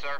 sir.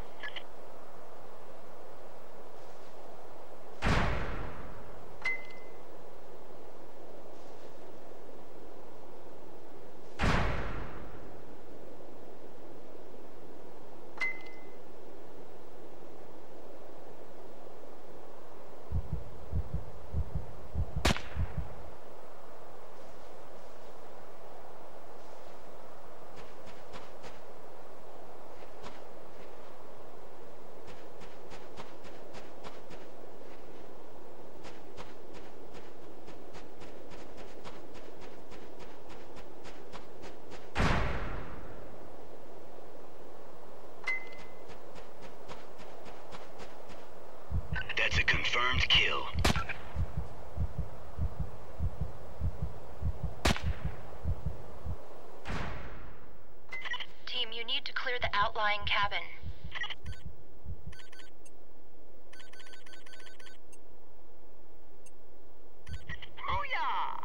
That's a confirmed kill. Team, you need to clear the outlying cabin. Booyah!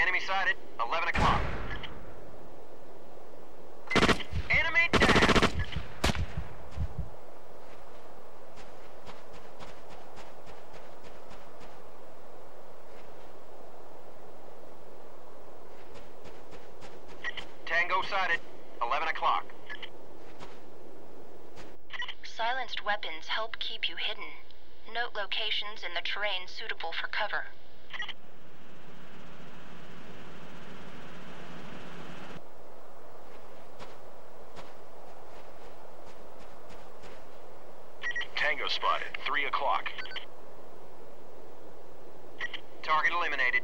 Enemy sighted. 11 o'clock. Enemy down. Tango sighted. 11 o'clock. Silenced weapons help keep you hidden. Note locations in the terrain suitable for cover. Tango spotted. Three o'clock. Target eliminated.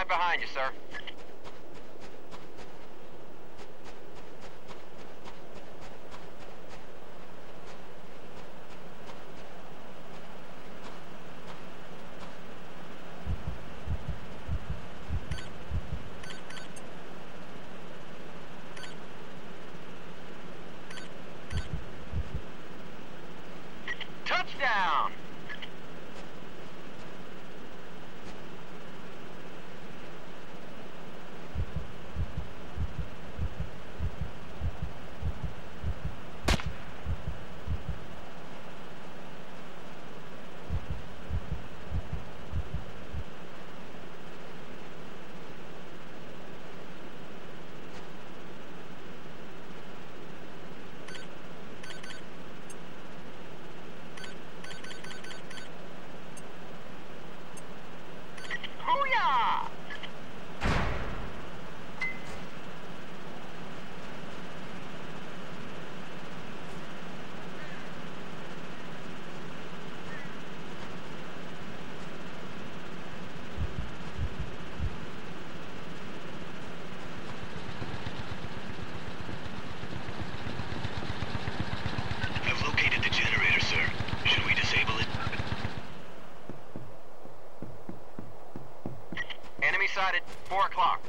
right behind you, sir. 4 o'clock.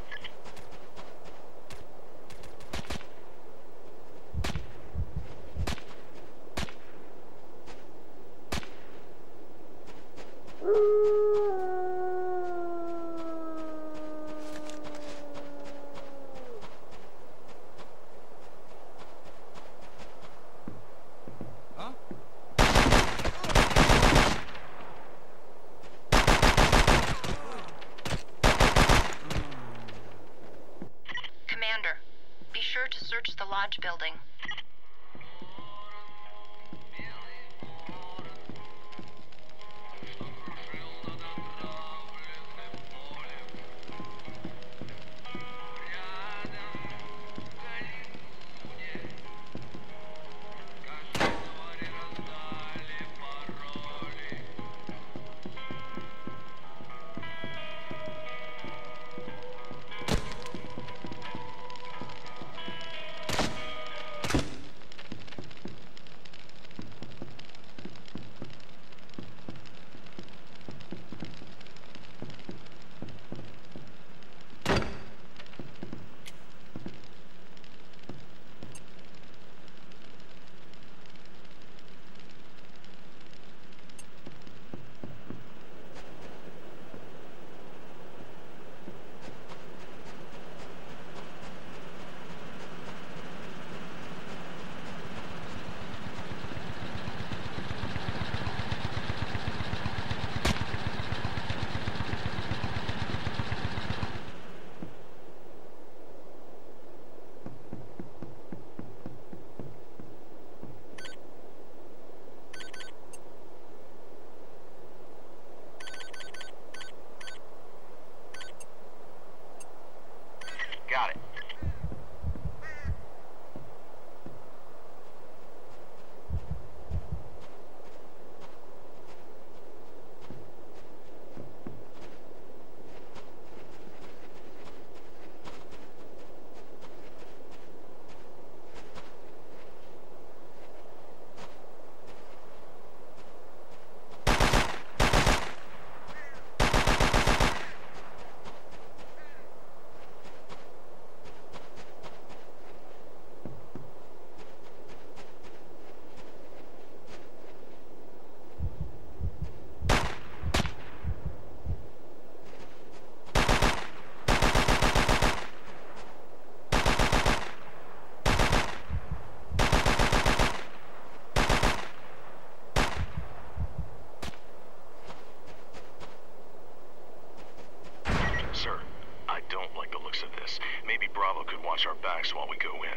is why we go in.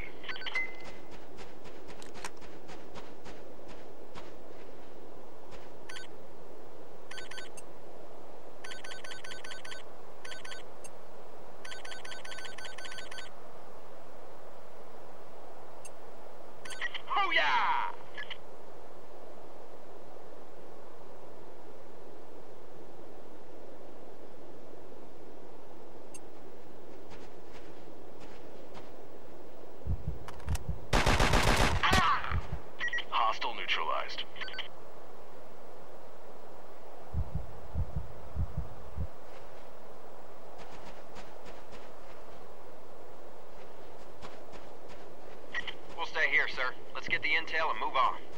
The intel and move on.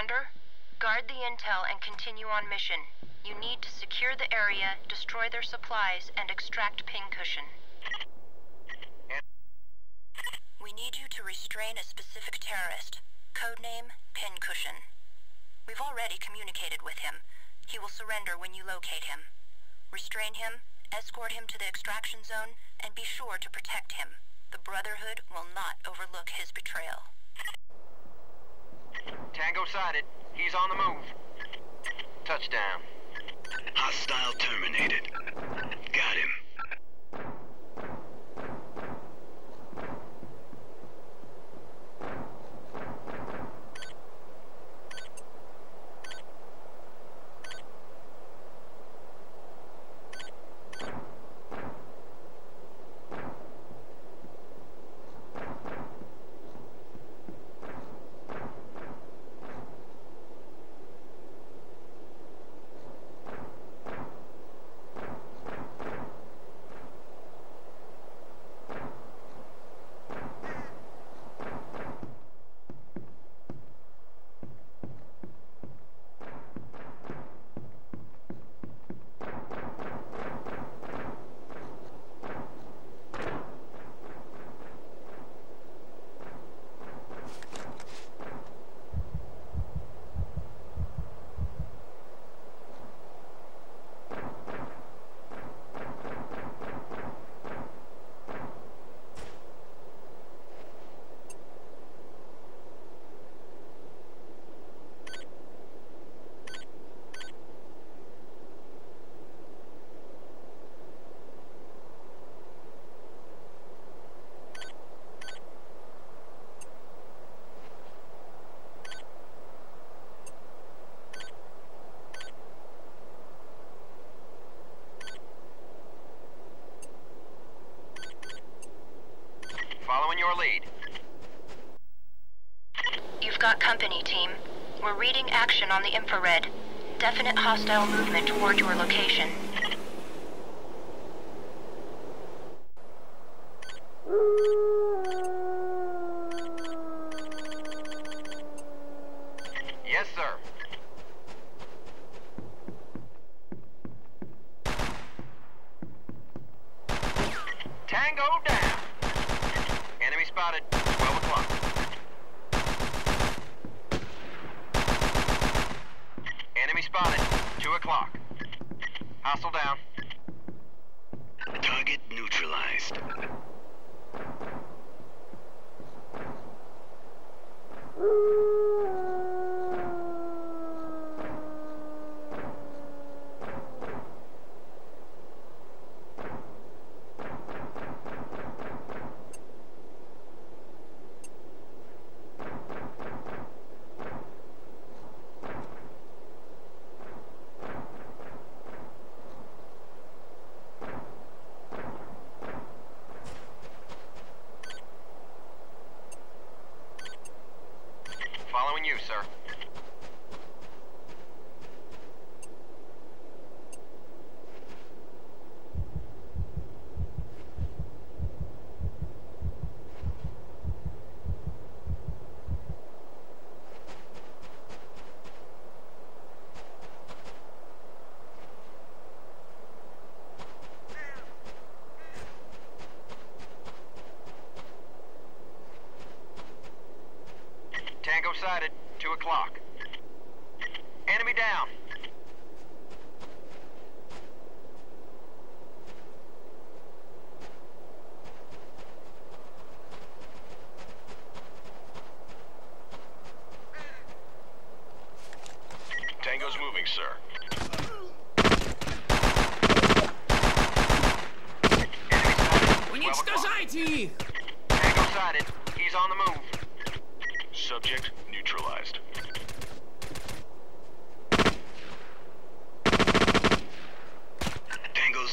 Commander, guard the intel and continue on mission. You need to secure the area, destroy their supplies, and extract Pincushion. We need you to restrain a specific terrorist. Codename Pincushion. We've already communicated with him. He will surrender when you locate him. Restrain him, escort him to the extraction zone, and be sure to protect him. The Brotherhood will not overlook his betrayal. Tango sighted. He's on the move. Touchdown. Hostile terminated. Got him. Following your lead. You've got company, team. We're reading action on the infrared. Definite hostile movement toward your location. Yes, sir. Tango down spotted. 12 o'clock. Enemy spotted. 2 o'clock. Hostile down. Target neutralized. sir. o'clock. Enemy down. Tango's moving, sir. Tango sighted. He's on the move. Subject neutralized.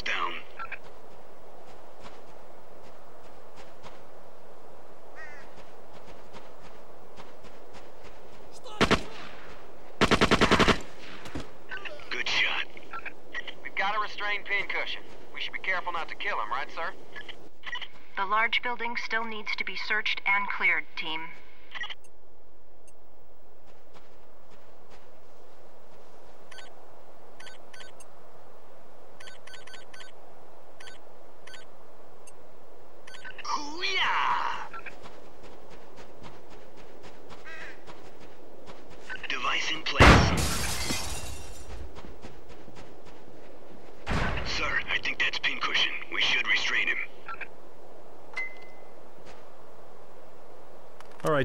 down. Good shot. We've got a restrained pincushion. We should be careful not to kill him, right, sir? The large building still needs to be searched and cleared, team.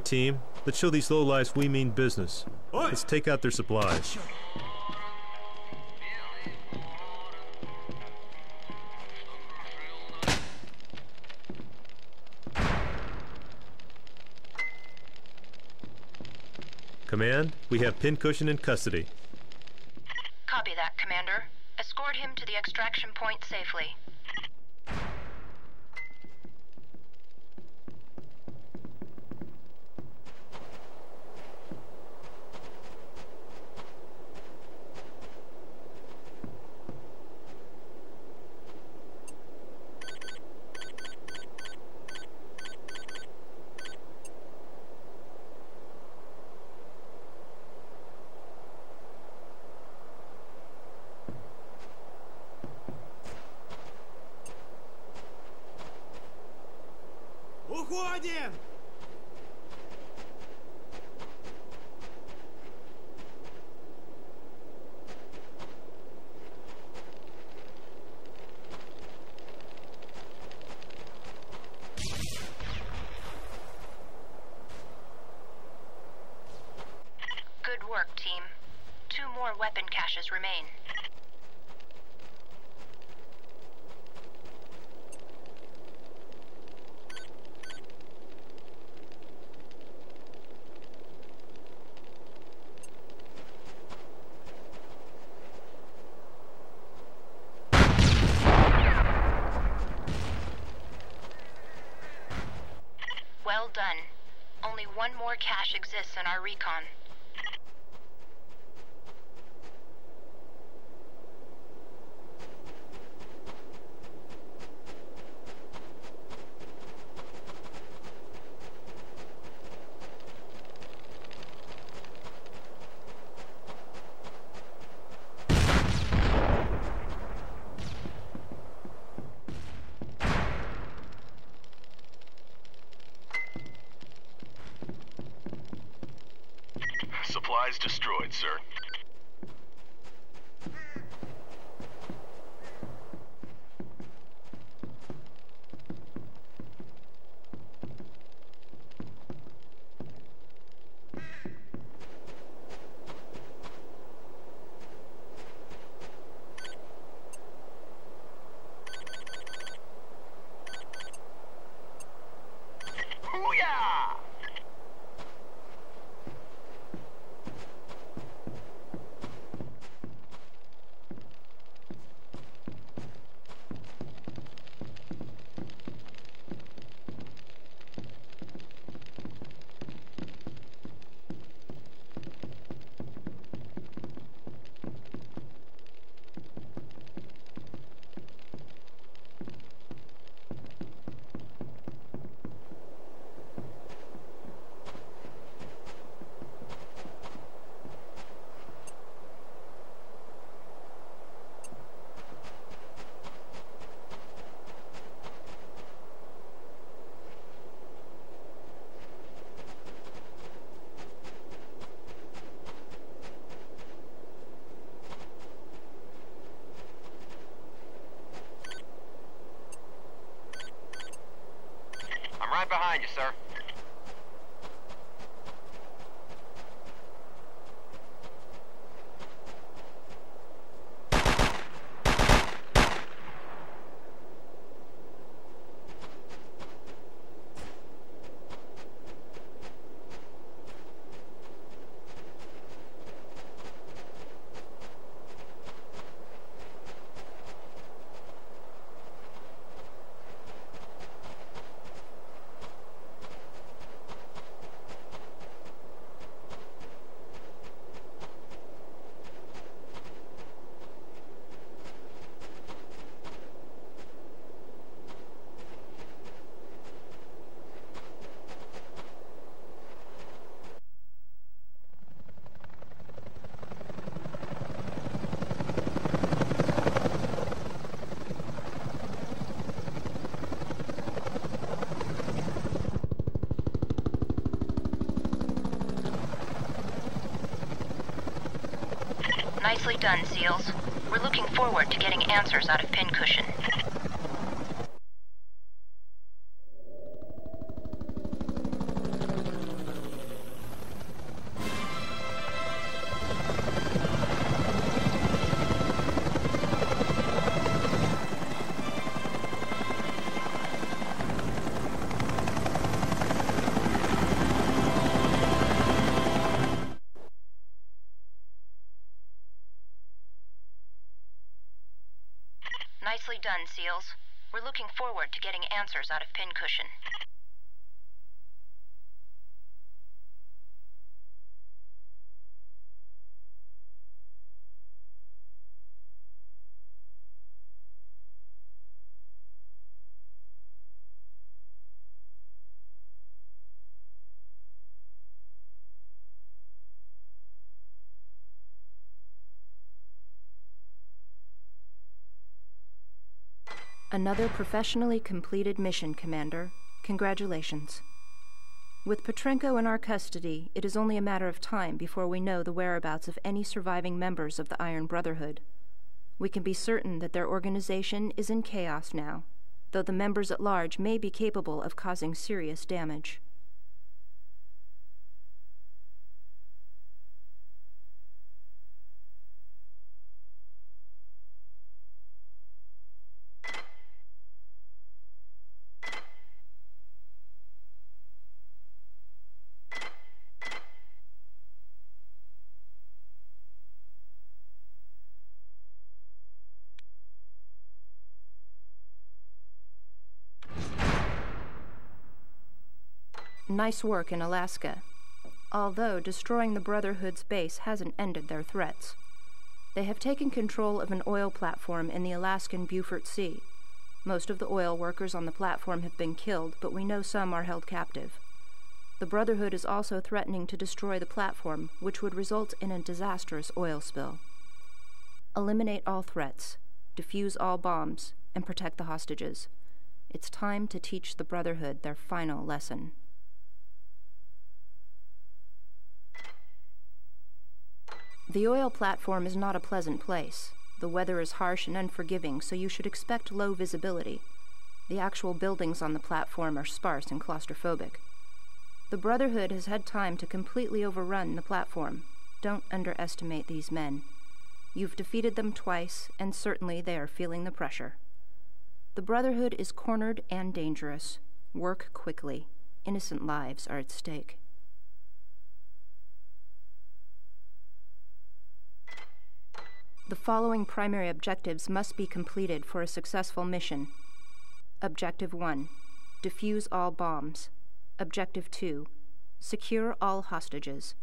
All right, team. Let's show these lowlifes we mean business. Let's take out their supplies. Command, we have Pincushion in custody. Copy that, Commander. Escort him to the extraction point safely. Один! More cache exists in our recon. Supplies destroyed, sir. Hoo-yah! right behind you, sir. Nicely done, SEALs. We're looking forward to getting answers out of Pincushion. Nicely done, SEALs. We're looking forward to getting answers out of Pincushion. Another professionally completed mission, Commander. Congratulations. With Petrenko in our custody, it is only a matter of time before we know the whereabouts of any surviving members of the Iron Brotherhood. We can be certain that their organization is in chaos now, though the members at large may be capable of causing serious damage. Nice work in Alaska. Although destroying the Brotherhood's base hasn't ended their threats. They have taken control of an oil platform in the Alaskan Beaufort Sea. Most of the oil workers on the platform have been killed, but we know some are held captive. The Brotherhood is also threatening to destroy the platform, which would result in a disastrous oil spill. Eliminate all threats, defuse all bombs, and protect the hostages. It's time to teach the Brotherhood their final lesson. The oil platform is not a pleasant place. The weather is harsh and unforgiving, so you should expect low visibility. The actual buildings on the platform are sparse and claustrophobic. The Brotherhood has had time to completely overrun the platform. Don't underestimate these men. You've defeated them twice, and certainly they are feeling the pressure. The Brotherhood is cornered and dangerous. Work quickly. Innocent lives are at stake. The following primary objectives must be completed for a successful mission. Objective 1 Defuse all bombs. Objective 2 Secure all hostages.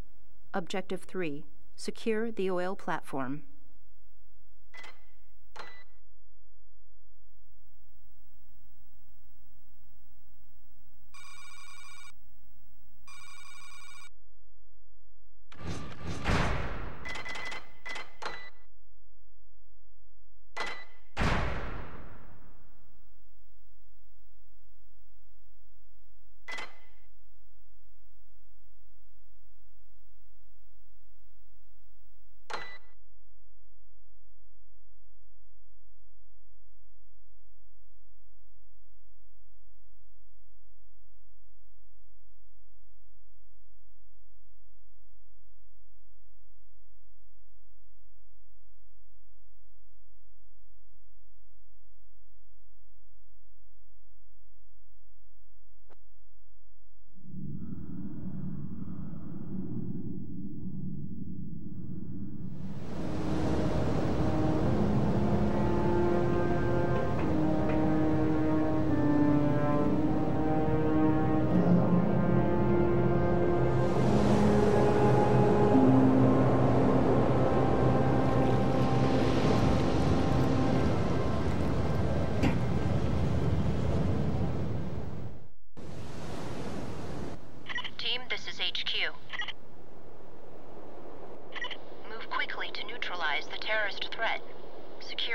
Objective 3 Secure the oil platform.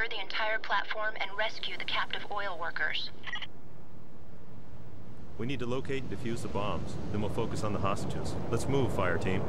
Secure the entire platform and rescue the captive oil workers. We need to locate and defuse the bombs. Then we'll focus on the hostages. Let's move, fire team.